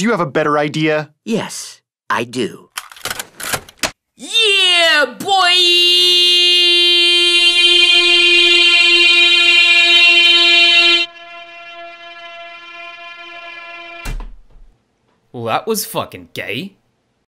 do you have a better idea? Yes, I do. Yeah, boy! Well, that was fucking gay.